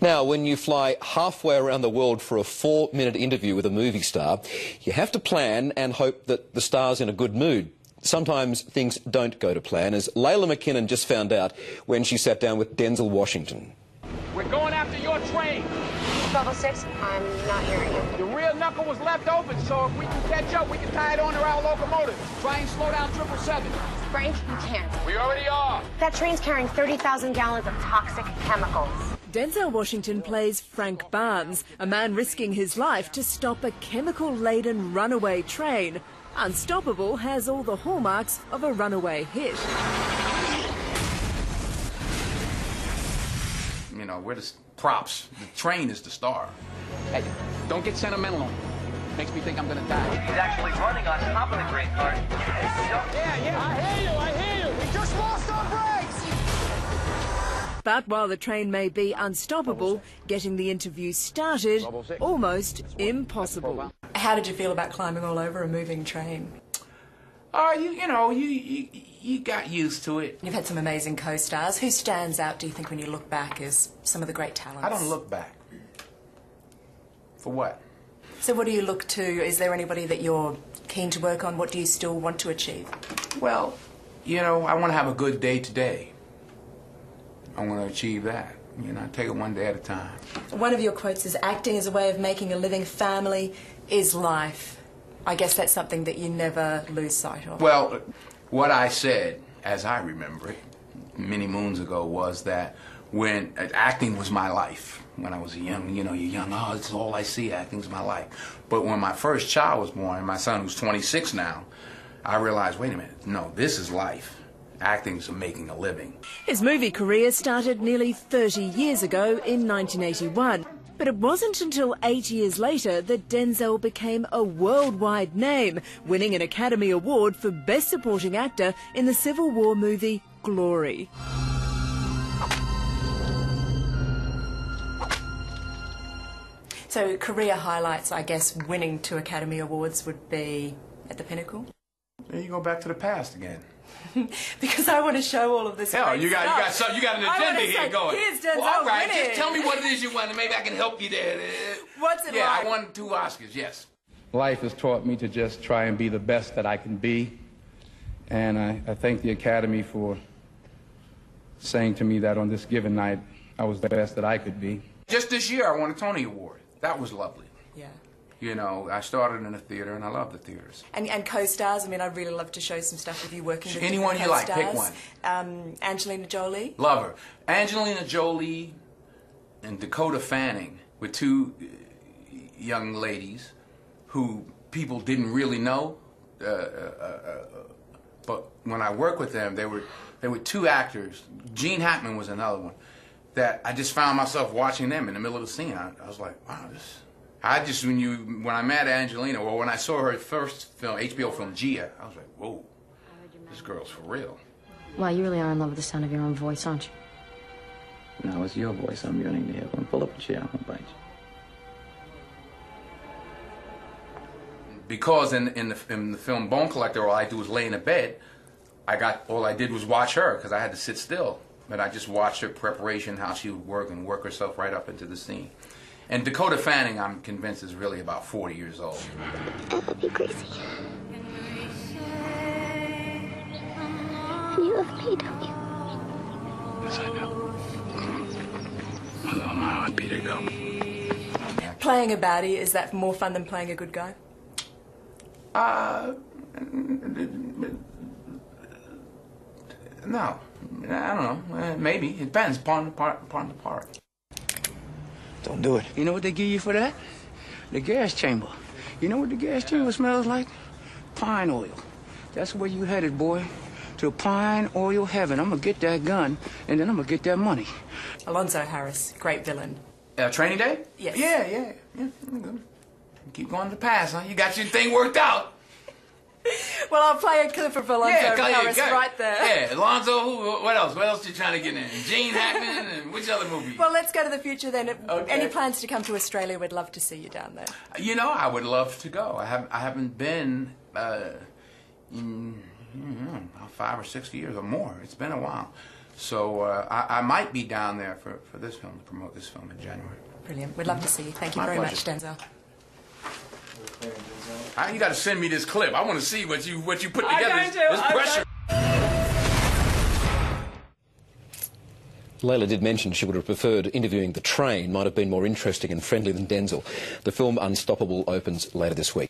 Now, when you fly halfway around the world for a four minute interview with a movie star, you have to plan and hope that the star's in a good mood. Sometimes things don't go to plan, as Leila McKinnon just found out when she sat down with Denzel Washington. We're going after your train. Level 6, I'm not hearing you. The rear knuckle was left open, so if we can catch up, we can tie it on to our locomotive. Try and slow down 777. Frank, you can't. We already are. That train's carrying 30,000 gallons of toxic chemicals. Denzel Washington plays Frank Barnes, a man risking his life to stop a chemical laden runaway train. Unstoppable has all the hallmarks of a runaway hit. You know, we're the props. The train is the star. Hey, don't get sentimental on me. Makes me think I'm gonna die. He's actually running on top of the grain cart. Yeah, yeah. I hear you, I hear you. We just lost our brakes. But while the train may be unstoppable, getting the interview started almost impossible. How did you feel about climbing all over a moving train? Uh, you you know, you, you you got used to it. You've had some amazing co-stars. Who stands out, do you think, when you look back as some of the great talents? I don't look back. For what? So what do you look to? Is there anybody that you're keen to work on? What do you still want to achieve? Well, you know, I want to have a good day today. I want to achieve that. You know, take it one day at a time. One of your quotes is acting is a way of making a living family is life. I guess that's something that you never lose sight of. Well, what I said, as I remember it, many moons ago, was that when uh, acting was my life. When I was a young, you know, you're young, oh, it's all I see, acting's my life. But when my first child was born, my son who's 26 now, I realized, wait a minute, no, this is life. Acting's making a living. His movie career started nearly 30 years ago in 1981. But it wasn't until eight years later that Denzel became a worldwide name, winning an Academy Award for Best Supporting Actor in the Civil War movie Glory. So, career highlights, I guess, winning two Academy Awards would be at the pinnacle? Then you go back to the past again. because I want to show all of this. Hell, great you got stuff. you got some, you got an agenda here say, going. Here's Denzel well, all right, winning. just tell me what it is you want, and maybe I can help you there. What's it yeah, like? I won two Oscars. Yes. Life has taught me to just try and be the best that I can be. And I, I thank the Academy for saying to me that on this given night, I was the best that I could be. Just this year, I won a Tony Award. That was lovely. Yeah. You know, I started in the theater, and I love the theaters. And, and co-stars, I mean, I'd really love to show some stuff with you working with Anyone you like, pick co-stars. Um, Angelina Jolie. Love her. Angelina Jolie and Dakota Fanning were two uh, young ladies who people didn't really know. Uh, uh, uh, but when I worked with them, they were they were two actors. Gene Hackman was another one. That I just found myself watching them in the middle of the scene. I, I was like, wow, this. I just when you when I met Angelina, or when I saw her first film, HBO film Gia, I was like, whoa, this girl's for real. Well, you really are in love with the sound of your own voice, aren't you? No, it's your voice I'm yearning to hear. When pull up a chair, I'm gonna bite you. because in in the, in the film Bone Collector, all I do was lay in a bed. I got all I did was watch her because I had to sit still. But I just watched her preparation, how she would work and work herself right up into the scene. And Dakota Fanning, I'm convinced, is really about 40 years old. You crazy. You love me, don't you? Yes, I do. With all my heartbeat to go. Playing a baddie, is that more fun than playing a good guy? Uh, no, I don't know. Uh, maybe it depends upon the part. Upon the part. Don't do it. You know what they give you for that? The gas chamber. You know what the gas chamber smells like? Pine oil. That's where you headed, boy. To a pine oil heaven. I'm gonna get that gun, and then I'm gonna get that money. Alonzo Harris, great villain. Uh, training day? Yes. Yeah, yeah, yeah. Keep going to the pass, huh? You got your thing worked out. Well, I'll play a clip of Alonzo yeah, go- yeah, Harris go- right there. Yeah, Alonzo. Who? What else? What else you trying to get in? Gene Hackman and which other movie? Well, let's go to the future then. Okay. Any plans to come to Australia? We'd love to see you down there. You know, I would love to go. I haven't. I haven't been uh, in mm, about five or six years or more. It's been a while. So uh, I, I might be down there for, for this film to promote this film in January. Brilliant. We'd love to see you. Thank you My very pleasure. much, Denzel. I, you got to send me this clip. I want to see what you what you put I'm together. going This, to. this pressure. Leila did mention she would have preferred interviewing the train, might have been more interesting and friendly than Denzel. The film Unstoppable opens later this week.